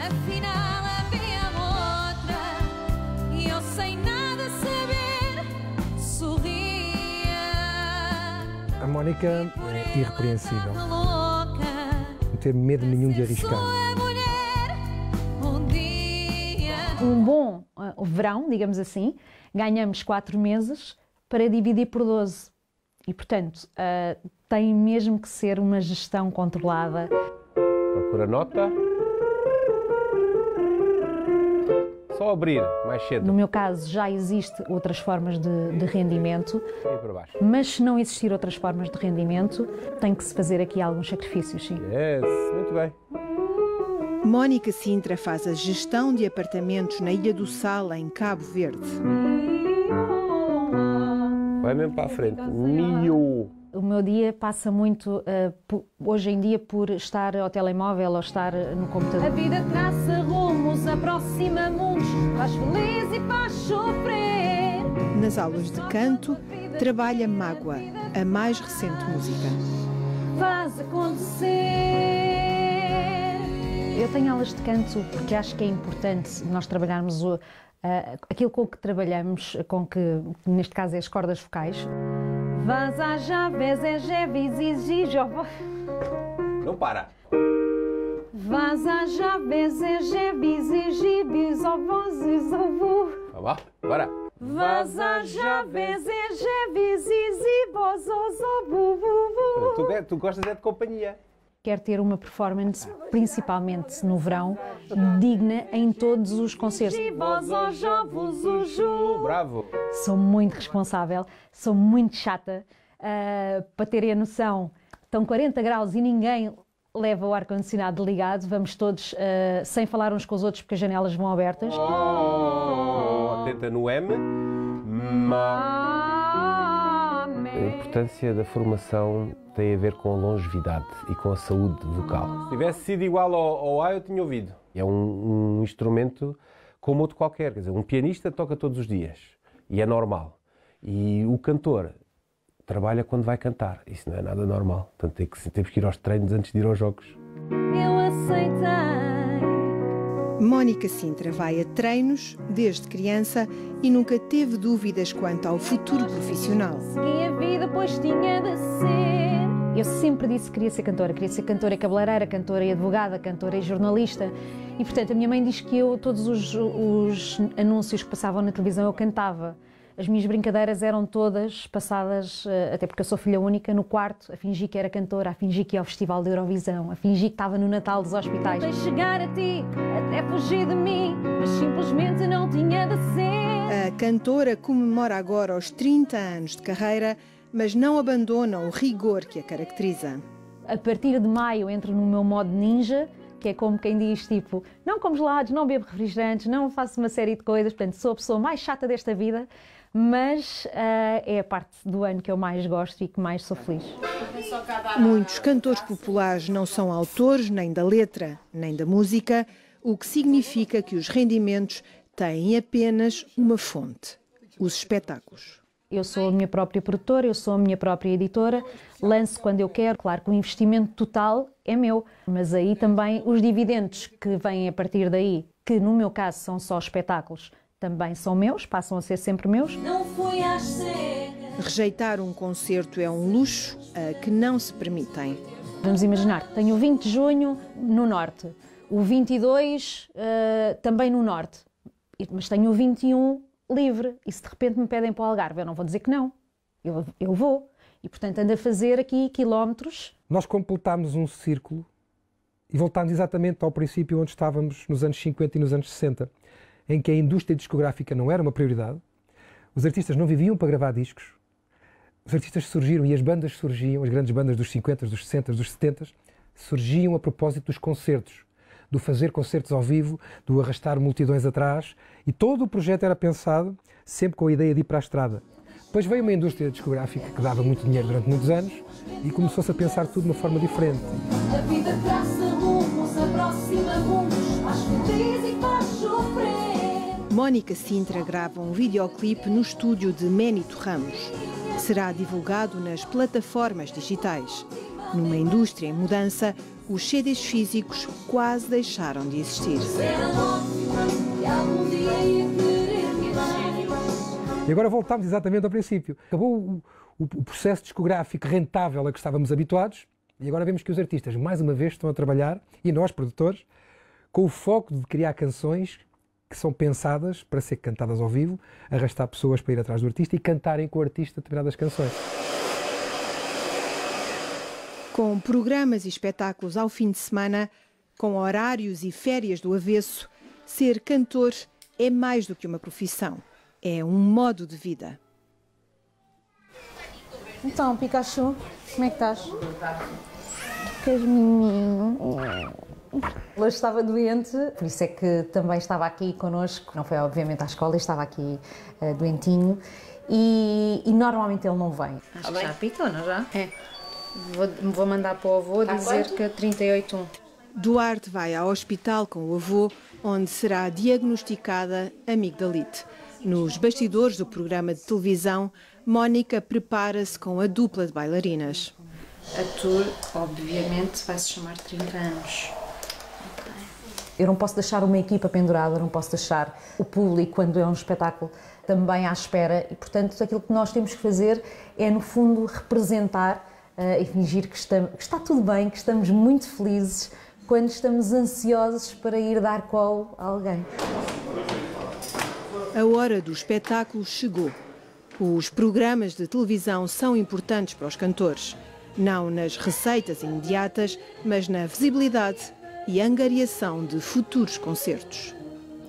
Afinal havia outra e eu sem nada saber sorria. A Mónica é irrepreensível. Não ter medo nenhum de arriscar. um dia. Um bom ah, verão, digamos assim, ganhamos quatro meses para dividir por 12. E, portanto, ah, tem mesmo que ser uma gestão controlada. Procura nota. Só abrir mais No cedo. meu caso, já existe outras formas de, de rendimento, E para baixo. mas se não existir outras formas de rendimento, tem que se fazer aqui alguns sacrifícios, sim. Yes, muito bem. Mónica Sintra faz a gestão de apartamentos na Ilha do Sal, em Cabo Verde. Vai mesmo para a frente. Mio. O meu dia passa muito, po- hoje em dia, por estar ao telemóvel ou estar no A computador. vida traça rumos, aproxima mundos, faz feliz e faz sofrer. Nas aulas de canto, trabalha Mágoa, a mais recente música. Faz acontecer. Eu tenho aulas de canto porque acho que é importante nós trabalharmos o, ah, aquilo com que trabalhamos, com que, neste caso, é as cordas vocais. Vas à Javés, é Jevis e Gijovo. Não para. Vas à Javés, é Jevis e Gibis, ovos ovo. Vá, vá. Bora. Vas à Javés, é Jevis e Zibos, ovo. Tu, tu gostas é de companhia. Quero ter uma performance, principalmente no verão, digna em todos os concertos. Bravo. Sou muito responsável, sou muito chata. Ah, para terem a noção, estão 40 graus e ninguém leva o ar-condicionado ligado. Vamos todos ah, sem falar uns com os outros porque as janelas vão abertas. Oh, atenta no M. Ma. A importância da formação tem a ver com a longevidade e com a saúde vocal. Se tivesse sido igual ao, ao A, eu tinha ouvido. É um, um instrumento como outro qualquer. Quer dizer, um pianista toca todos os dias e é normal. E o cantor trabalha quando vai cantar. Isso não é nada normal. Portanto, tem que- temos que ir aos treinos antes de ir aos jogos. Eu aceitei. Mónica Sintra vai a treinos desde criança e nunca teve dúvidas quanto ao futuro profissional. Segui a vida, pois tinha de ser. Eu sempre disse que queria ser cantora. Queria ser cantora e cabeleireira, cantora e advogada, cantora e jornalista. E, portanto, a minha mãe diz que eu, todos os, os anúncios que passavam na televisão, eu cantava. As minhas brincadeiras eram todas passadas, eh, até porque eu sou filha única, no quarto, a fingir que era cantora, a fingir que ia ao Festival da Eurovisão, a fingir que estava no Natal dos hospitais. Tentei chegar a ti, até fugir de mim, mas simplesmente não tinha de ser. A cantora comemora agora os 30 anos de carreira, mas não abandona o rigor que a caracteriza. A partir de maio entro no meu modo ninja, que é como quem diz, tipo, não como gelados, não bebo refrigerantes, não faço uma série de coisas, portanto, sou a pessoa mais chata desta vida, mas ah, é a parte do ano que eu mais gosto e que mais sou feliz. Muitos cantores populares não são autores nem da letra, nem da música, o que significa que os rendimentos têm apenas uma fonte: os espetáculos. Eu sou a minha própria produtora, eu sou a minha própria editora, lanço quando eu quero. Claro que o investimento total é meu, mas aí também os dividendos que vêm a partir daí, que no meu caso são só espetáculos, também são meus, passam a ser sempre meus. Não fui às cegas. Rejeitar um concerto é um luxo a que não se permitem. Vamos imaginar, tenho o 20 de junho no norte, o 22 eh, também no norte, E- mas tenho o 21 livre. E se de repente me pedem para o Algarve, eu não vou dizer que não, eu, eu vou. E portanto ando a fazer aqui quilómetros. Nós completámos um círculo e voltámos exatamente ao princípio onde estávamos nos anos 50 e nos anos 60, em que a indústria discográfica não era uma prioridade, os artistas não viviam para gravar discos, os artistas surgiram e as bandas surgiam, as grandes bandas dos 50, dos 60, dos 70, surgiam a propósito dos concertos, do fazer concertos ao vivo, do arrastar multidões atrás, e todo o projeto era pensado sempre com a ideia de ir para a estrada. Depois veio uma indústria discográfica que dava muito dinheiro durante muitos anos e começou-se a pensar tudo de uma forma diferente. A vida traça rumos, aproxima faz feliz e faz sofrer. Mónica Sintra grava um videoclipe no estúdio de Ménito Ramos. Será divulgado nas plataformas digitais. Numa indústria em mudança, os CDs físicos quase deixaram de existir. E agora voltámos exatamente ao princípio. Acabou o, o, processo discográfico rentável a que estávamos habituados e agora vemos que os artistas, mais uma vez, estão a trabalhar, e nós, produtores, com o foco de criar canções que são pensadas para ser cantadas ao vivo, arrastar pessoas para ir atrás do artista e cantarem com o artista determinadas canções. Com programas e espetáculos ao fim de semana, com horários e férias do avesso, ser cantor é mais do que uma profissão, é um modo de vida. Então, Pikachu, como é que estás? Que menino. Hoje estava doente, por isso é que também estava aqui connosco. Não foi, obviamente, à escola, estava aqui uh, doentinho. E, e, normalmente ele não vem. Acho que já pitou, não já? É. Vou, vou mandar para o avô tá dizer quanto? que 38. Duarte vai ao hospital com o avô, onde será diagnosticada amigdalite. Nos bastidores do programa de televisão, Mónica prepara-se com a dupla de bailarinas. A tour, obviamente, vai se chamar 30 anos. Eu não posso deixar uma equipa pendurada, não posso deixar o público, quando é um espetáculo, também à espera. E, portanto, aquilo que nós temos que fazer é, no fundo, representar uh, e fingir que, estamos, que está tudo bem, que estamos muito felizes quando estamos ansiosos para ir dar colo a alguém. A hora do espetáculo chegou. Os programas de televisão são importantes para os cantores, não nas receitas imediatas, mas na visibilidade e angariação de futuros concertos.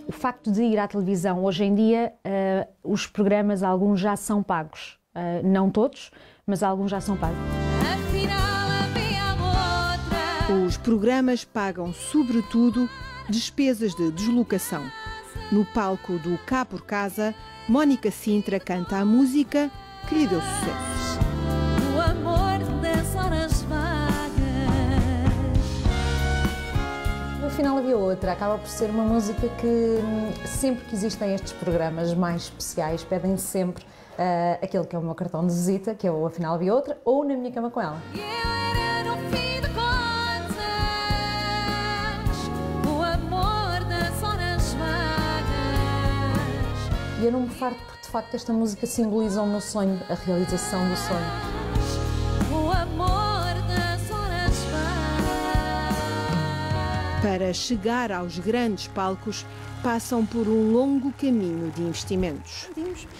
O facto de ir à televisão hoje em dia, uh, os programas, alguns já são pagos. Uh, não todos, mas alguns já são pagos. Os programas pagam, sobretudo, despesas de deslocação. No palco do Cá por Casa, Mónica Sintra canta a música que lhe deu sucesso. Afinal havia outra, acaba por ser uma música que hum, sempre que existem estes programas mais especiais pedem sempre uh, aquele que é o meu cartão de visita, que é o Afinal havia outra, ou Na Minha Cama com Ela. E eu não me farto porque de facto esta música simboliza o meu sonho, a realização do sonho. Para chegar aos grandes palcos, passam por um longo caminho de investimentos.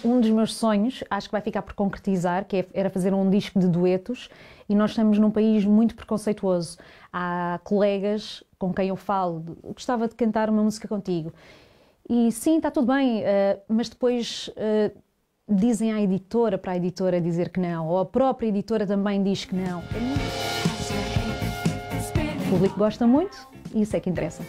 Um dos meus sonhos, acho que vai ficar por concretizar, que é, era fazer um disco de duetos, e nós estamos num país muito preconceituoso. Há colegas com quem eu falo, gostava de cantar uma música contigo. E sim, está tudo bem, eh, mas depois eh, dizem à editora, para a editora dizer que não, ou a própria editora também diz que não. O público gosta muito, isso é que interessa.